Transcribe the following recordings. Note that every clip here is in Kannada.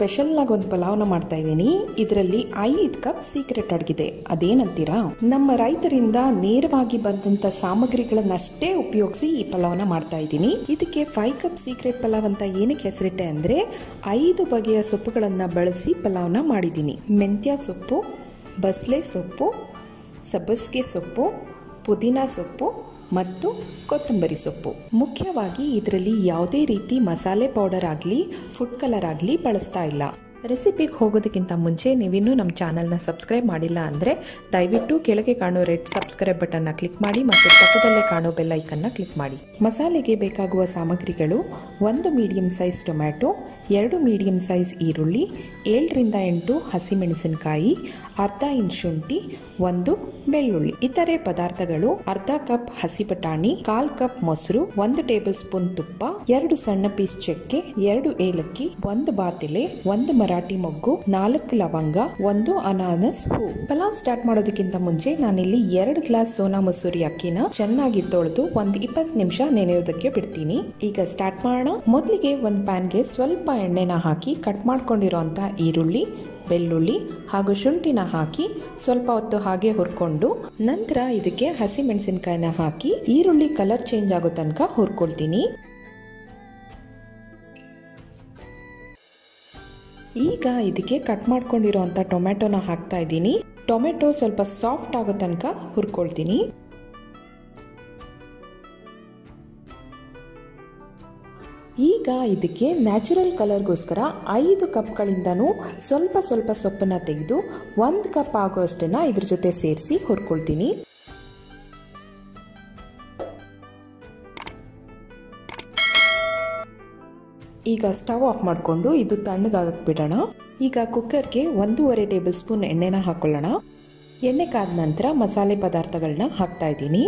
ಸ್ಪೆಷಲ್ ಆಗಿ ಒಂದು ಪಲಾವ್ನ ಮಾಡ್ತಾ ಇದ್ದೀನಿ. ಇದರಲ್ಲಿ ಐದು ಕಪ್ ಸೀಕ್ರೆಟ್ ಅಡಗಿದೆ. ಅದೇನಂತೀರಾ? ನಮ್ಮ ರೈತರಿಂದ ನೇರವಾಗಿ ಬಂದಂತ ಸಾಮಗ್ರಿಗಳನ್ನಷ್ಟೇ ಉಪಯೋಗಿಸಿ ಈ ಪಲಾವ್ನ ಮಾಡ್ತಾ ಇದ್ದೀನಿ. ಇದಕ್ಕೆ ಫೈವ್ ಕಪ್ ಸೀಕ್ರೆಟ್ ಪಲಾವ್ ಅಂತ ಏನಕ್ಕೆ ಹೆಸರಿಟ್ಟೆ ಅಂದ್ರೆ, ಐದು ಬಗೆಯ ಸೊಪ್ಪುಗಳನ್ನು ಬಳಸಿ ಪಲಾವ್ನ ಮಾಡಿದ್ದೀನಿ. ಮೆಂತ್ಯ ಸೊಪ್ಪು ಬಸಳೆ ಸೊಪ್ಪು, ಸಬ್ಬಸಿಗೆ ಸೊಪ್ಪು, ಪುದೀನ ಸೊಪ್ಪು ಮತ್ತು ಕೊತ್ತಂಬರಿ ಸೊಪ್ಪು. ಮುಖ್ಯವಾಗಿ ಇದರಲ್ಲಿ ಯಾವುದೇ ರೀತಿ ಮಸಾಲೆ ಪೌಡರ್ ಆಗಲಿ, ಫುಡ್ ಕಲರ್ ಆಗಲಿ ಬಳಸ್ತಾ ಇಲ್ಲ. ರೆಸಿಪಿಗೆ ಹೋಗೋದಕ್ಕಿಂತ ಮುಂಚೆ ನೀವಿನ್ನೂ ನಮ್ಮ ಚಾನಲ್ನ ಸಬ್ಸ್ಕ್ರೈಬ್ ಮಾಡಿಲ್ಲ ಅಂದರೆ ದಯವಿಟ್ಟು ಕೆಳಗೆ ಕಾಣೋ ರೆಡ್ ಸಬ್ಸ್ಕ್ರೈಬ್ ಬಟನ್ನ ಕ್ಲಿಕ್ ಮಾಡಿ ಮತ್ತು ಪಕ್ಕದಲ್ಲೇ ಕಾಣೋ ಬೆಲ್ ಐಕನ್ನ ಕ್ಲಿಕ್ ಮಾಡಿ. ಮಸಾಲೆಗೆ ಬೇಕಾಗುವ ಸಾಮಗ್ರಿಗಳು ಒಂದು ಮೀಡಿಯಂ ಸೈಜ್ ಟೊಮ್ಯಾಟೊ, ಎರಡು ಮೀಡಿಯಂ ಸೈಜ್ ಈರುಳ್ಳಿ, ಏಳರಿಂದ ಎಂಟು ಹಸಿಮೆಣಸಿನಕಾಯಿ, ಅರ್ಧ ಇಂಚ್ ಶುಂಠಿ, ಒಂದು ಬೆಳ್ಳುಳ್ಳಿ. ಇತರೆ ಪದಾರ್ಥಗಳು ಅರ್ಧ ಕಪ್ ಹಸಿ ಬಟಾಣಿ, ಕಾಲ್ ಕಪ್ ಮೊಸರು, ಒಂದು ಟೇಬಲ್ ಸ್ಪೂನ್ ತುಪ್ಪ, ಎರಡು ಸಣ್ಣ ಪೀಸ್ ಚಕ್ಕೆ, ಎರಡು ಏಲಕ್ಕಿ, ಒಂದು ಬಾತಿಲೆ, ಒಂದು ಮರಾಠಿ ಮೊಗ್ಗು, ನಾಲ್ಕು ಲವಂಗ, ಒಂದು ಅನಾನಸ್ ಹೂ. ಪಲಾವ್ ಸ್ಟಾರ್ಟ್ ಮಾಡೋದಕ್ಕಿಂತ ಮುಂಚೆ ನಾನಿಲ್ಲಿ ಎರಡು ಗ್ಲಾಸ್ ಸೋನಾ ಮಸೂರಿ ಅಕ್ಕಿನ ಚೆನ್ನಾಗಿ ತೊಳೆದು ಒಂದು ಇಪ್ಪತ್ತು ನಿಮಿಷ ನೆನೆಯೋದಕ್ಕೆ ಬಿಡ್ತೀನಿ. ಈಗ ಸ್ಟಾರ್ಟ್ ಮಾಡೋಣ. ಮೊದಲಿಗೆ ಒಂದು ಪ್ಯಾನ್ಗೆ ಸ್ವಲ್ಪ ಎಣ್ಣೆನ ಹಾಕಿ ಕಟ್ ಮಾಡ್ಕೊಂಡಿರೋಂಥ ಈರುಳ್ಳಿ, ಬೆಳ್ಳುಳ್ಳಿ ಹಾಗೂ ಶುಂಠಿನ ಹಾಕಿ ಸ್ವಲ್ಪ ಹೊತ್ತು ಹಾಗೆ ಹುರ್ಕೊಂಡು ನಂತರ ಇದಕ್ಕೆ ಹಸಿ ಮೆಣಸಿನಕಾಯಿನ ಹಾಕಿ ಈರುಳ್ಳಿ ಕಲರ್ ಚೇಂಜ್ ಆಗೋ ತನಕ ಹುರ್ಕೊಳ್ತೀನಿ. ಈಗ ಇದಕ್ಕೆ ಕಟ್ ಮಾಡ್ಕೊಂಡಿರೋಂಥ ಟೊಮೆಟೊನ ಹಾಕ್ತಾ ಇದ್ದೀನಿ. ಟೊಮೆಟೊ ಸ್ವಲ್ಪ ಸಾಫ್ಟ್ ಆಗೋ ತನಕ ಹುರ್ಕೊಳ್ತೀನಿ. ಈಗ ಇದಕ್ಕೆ ನ್ಯಾಚುರಲ್ ಕಲರ್ಗೋಸ್ಕರ ಐದು ಕಪ್ಗಳಿಂದನೂ ಸ್ವಲ್ಪ ಸ್ವಲ್ಪ ಸೊಪ್ಪನ್ನು ತೆಗೆದು ಒಂದು ಕಪ್ ಆಗೋ ಅಷ್ಟನ್ನು ಇದ್ರ ಜೊತೆ ಸೇರಿಸಿ ಹುರ್ಕೊಳ್ತೀನಿ. ಈಗ ಸ್ಟವ್ ಆಫ್ ಮಾಡಿಕೊಂಡು ಇದು ತಣ್ಣಗಾಗಕ್ಕೆ ಬಿಡೋಣ. ಈಗ ಕುಕ್ಕರ್ಗೆ ಒಂದೂವರೆ ಟೇಬಲ್ ಸ್ಪೂನ್ ಎಣ್ಣೆನ ಹಾಕ್ಕೊಳ್ಳೋಣ ಎಣ್ಣೆ ಕಾದ ನಂತರ ಮಸಾಲೆ ಪದಾರ್ಥಗಳನ್ನ ಹಾಕ್ತಾ ಇದ್ದೀನಿ.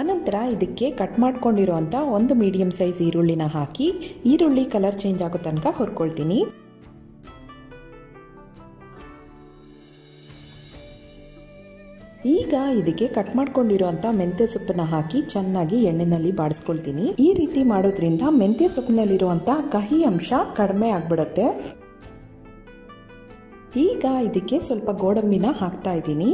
ಅನಂತರ ಇದಕ್ಕೆ ಕಟ್ ಮಾಡ್ಕೊಂಡಿರೋಂಥ ಒಂದು ಮೀಡಿಯಂ ಸೈಜ್ ಈರುಳ್ಳಿನ ಹಾಕಿ, ಈರುಳ್ಳಿ ಕಲರ್ ಚೇಂಜ್ ಆಗೋ ತನಕ ಹುರ್ಕೊಳ್ತೀನಿ. ಈಗ ಇದಕ್ಕೆ ಕಟ್ ಮಾಡ್ಕೊಂಡಿರುವಂತ ಮೆಂತ್ಯ ಸೊಪ್ಪನ್ನ ಹಾಕಿ ಚೆನ್ನಾಗಿ ಎಣ್ಣೆನಲ್ಲಿ ಬಾಡಿಸ್ಕೊಳ್ತೀನಿ. ಈ ರೀತಿ ಮಾಡೋದ್ರಿಂದ ಮೆಂತ್ಯ ಸೊಪ್ಪಿನಲ್ಲಿರುವಂಥ ಕಹಿ ಅಂಶ ಕಡಿಮೆ ಆಗ್ಬಿಡುತ್ತೆ. ಈಗ ಇದಕ್ಕೆ ಸ್ವಲ್ಪ ಗೋಡಂಬಿನ ಹಾಕ್ತಾ ಇದ್ದೀನಿ.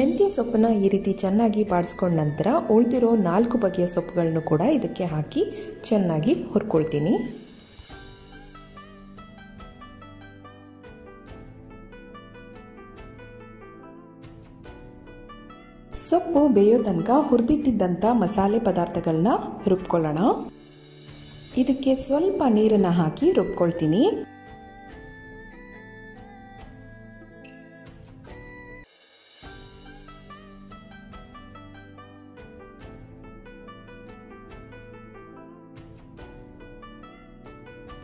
ಮೆಂತ್ಯ ಸೊಪ್ಪನ್ನ ಈ ರೀತಿ ಚೆನ್ನಾಗಿ ಬಾಡಿಸ್ಕೊಂಡ ನಂತರ ಉಳಿದಿರೋ ನಾಲ್ಕು ಬಗೆಯ ಸೊಪ್ಪುಗಳನ್ನು ಕೂಡ ಇದಕ್ಕೆ ಹಾಕಿ ಚೆನ್ನಾಗಿ ಹುರ್ಕೊಳ್ತೀನಿ. ಸೊಪ್ಪು, ಬೇಯೋ ತನಕ ಹುರಿದಿಟ್ಟಿದ್ದಂಥ ಮಸಾಲೆ ಪದಾರ್ಥಗಳನ್ನ ರುಬ್ಕೊಳ್ಳೋಣ. ಇದಕ್ಕೆ ಸ್ವಲ್ಪ ನೀರನ್ನು ಹಾಕಿ ರುಬ್ಕೊಳ್ತೀನಿ.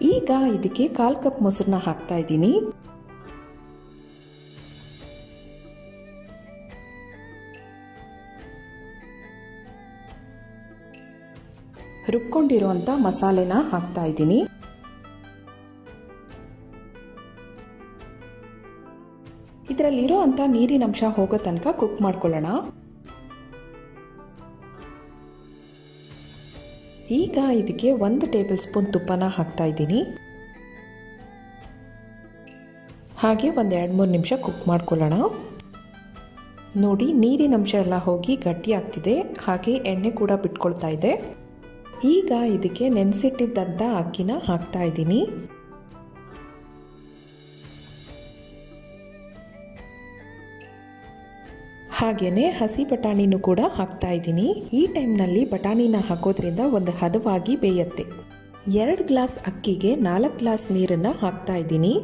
ಈಗ ಇದಕ್ಕೆ ಕಾಲ್ ಕಪ್ ಮೊಸರನ್ನ ಹಾಕ್ತಾ ಇದ್ದೀನಿ. ರುಬ್ಕೊಂಡಿರುವಂಥ ಮಸಾಲೆನ ಹಾಕ್ತಾ ಇದ್ದೀನಿ. ಇದರಲ್ಲಿರೋ ಅಂಥ ನೀರಿನ ಅಂಶ ಹೋಗೋ ತನಕ ಕುಕ್ ಮಾಡ್ಕೊಳ್ಳೋಣ. ಈಗ ಇದಕ್ಕೆ ಒಂದು ಟೇಬಲ್ ಸ್ಪೂನ್ ತುಪ್ಪನ ಹಾಕ್ತಾ ಇದ್ದೀನಿ. ಹಾಗೆ ಒಂದು ಎರಡು ಮೂರು ನಿಮಿಷ ಕುಕ್ ಮಾಡ್ಕೊಳ್ಳೋಣ. ನೋಡಿ, ನೀರಿನ ಅಂಶ ಎಲ್ಲ ಹೋಗಿ ಗಟ್ಟಿ ಆಗ್ತಿದೆ. ಹಾಗೆ ಎಣ್ಣೆ ಕೂಡ ಬಿಟ್ಕೊಳ್ತಾ ಇದೆ. ಈಗ ಇದಕ್ಕೆ ನೆನೆಸಿಟ್ಟಿದ್ದಂಥ ಅಕ್ಕಿನ ಹಾಕ್ತಾ ಇದ್ದೀನಿ. ಹಾಗೆಯೇ ಹಸಿ ಬಟಾಣಿನೂ ಕೂಡ ಹಾಕ್ತಾ ಇದ್ದೀನಿ. ಈ ಟೈಮ್ನಲ್ಲಿ ಬಟಾಣಿನ ಹಾಕೋದ್ರಿಂದ ಒಂದು ಹದವಾಗಿ ಬೇಯತ್ತೆ. ಎರಡು ಗ್ಲಾಸ್ ಅಕ್ಕಿಗೆ ನಾಲ್ಕು ಗ್ಲಾಸ್ ನೀರನ್ನು ಹಾಕ್ತಾ ಇದ್ದೀನಿ.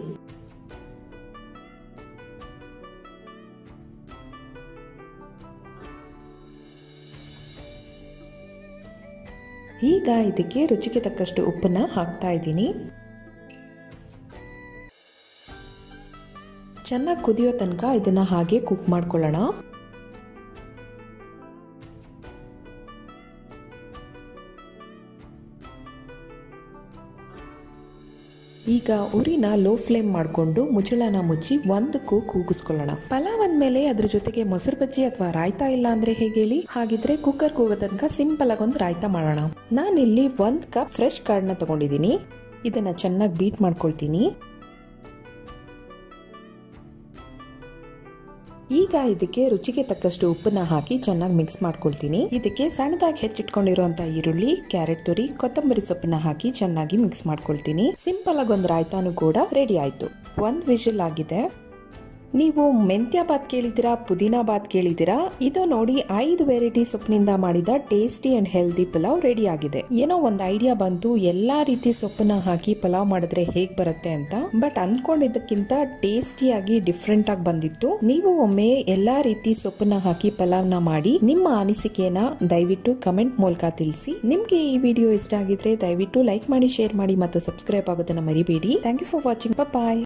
ಈಗ ಇದಕ್ಕೆ ರುಚಿಗೆ ತಕ್ಕಷ್ಟು ಉಪ್ಪನ್ನು ಹಾಕ್ತಾ ಇದ್ದೀನಿ. ಚೆನ್ನಾಗಿ ಕುದಿಯೋ ತನಕ ಇದನ್ನು ಹಾಗೆ ಕುಕ್ ಮಾಡ್ಕೊಳ್ಳೋಣ. ಈಗ ಉರಿನ ಲೋ ಫ್ಲೇಮ್ ಮಾಡಿಕೊಂಡು ಮುಚ್ಚಳನ ಮುಚ್ಚಿ ಒಂದು ಕೂಗ್ ಕೂಗಿಸ್ಕೊಳ್ಳೋಣ. ಪಲಾವ್ ಅಂದಮೇಲೆ ಅದ್ರ ಜೊತೆಗೆ ಮೊಸರು ಬಜ್ಜಿ ಅಥವಾ ರಾಯ್ತಾ ಇಲ್ಲ ಅಂದ್ರೆ ಹೇಗೆ ಹೇಳಿ? ಹಾಗಿದ್ರೆ ಕುಕ್ಕರ್ ಕೂಗೋ ತನಕ ಸಿಂಪಲ್ ಆಗಿ ಒಂದು ರಾಯ್ತಾ ಮಾಡೋಣ. ನಾನಿಲ್ಲಿ ಒಂದು ಕಪ್ ಫ್ರೆಶ್ ಕಾರ್ಡ್ನ ತಗೊಂಡಿದ್ದೀನಿ ಇದನ್ನ ಚೆನ್ನಾಗಿ ಬೀಟ್ ಮಾಡ್ಕೊಳ್ತೀನಿ. ಈಗ ಇದಕ್ಕೆ ರುಚಿಗೆ ತಕ್ಕಷ್ಟು ಉಪ್ಪನ್ನ ಹಾಕಿ ಚೆನ್ನಾಗಿ ಮಿಕ್ಸ್ ಮಾಡ್ಕೊಳ್ತೀನಿ. ಇದಕ್ಕೆ ಸಣ್ಣದಾಗಿ ಹೆಚ್ಚಿಟ್ಕೊಂಡಿರುವಂತ ಈರುಳ್ಳಿ, ಕ್ಯಾರೆಟ್ ತುರಿ, ಕೊತ್ತಂಬರಿ ಸೊಪ್ಪನ್ನ ಹಾಕಿ ಚೆನ್ನಾಗಿ ಮಿಕ್ಸ್ ಮಾಡ್ಕೊಳ್ತೀನಿ. ಸಿಂಪಲ್ ಆಗಿ ಒಂದು ರಾಯ್ತಾನು ಕೂಡ ರೆಡಿ ಆಯ್ತು. ಒಂದ್ ವಿಷಲ್ ಆಗಿದೆ. ನೀವು ಮೆಂತ್ಯ ಬಾತ್ ಕೇಳಿದ್ದೀರಾ, ಪುದೀನಾ ಬಾತ್ ಕೇಳಿದ್ದೀರಾ? ಇದು ನೋಡಿ ಐದು ವೆರೈಟಿ ಸೊಪ್ಪಿನಿಂದ ಮಾಡಿದ tasty and healthy pulao ready ಆಗಿದೆ ಏನೋ ಒಂದು ಐಡಿಯಾ ಬಂತು ಎಲ್ಲಾ ರೀತಿ ಸೊಪ್ಪನ್ನ ಹಾಕಿ ಪಲಾವ್ ಮಾಡಿದ್ರೆ ಹೇಗ್ ಬರುತ್ತೆ ಅಂತ. ಬಟ್ ಅಂದ್ಕೊಂಡಿದ್ದಕ್ಕಿಂತ ಟೇಸ್ಟಿಯಾಗಿ ಡಿಫ್ರೆಂಟ್ ಆಗಿ ಬಂದಿತ್ತು. ನೀವು ಒಮ್ಮೆ ಎಲ್ಲಾ ರೀತಿ ಸೊಪ್ಪನ್ನ ಹಾಕಿ ಪಲಾವ್ನ ಮಾಡಿ ನಿಮ್ಮ ಅನಿಸಿಕೆಯನ್ನ ದಯವಿಟ್ಟು ಕಮೆಂಟ್ ಮೂಲಕ ತಿಳಿಸಿ. ನಿಮ್ಗೆ ಈ ವಿಡಿಯೋ ಇಷ್ಟ ಆಗಿದ್ರೆ ದಯವಿಟ್ಟು ಲೈಕ್ ಮಾಡಿ ಶೇರ್ ಮಾಡಿ ಮತ್ತು ಸಬ್ಸ್ಕ್ರೈಬ್ ಆಗೋದನ್ನ ಮರಿಬೇಡಿ. Thank you for watching bye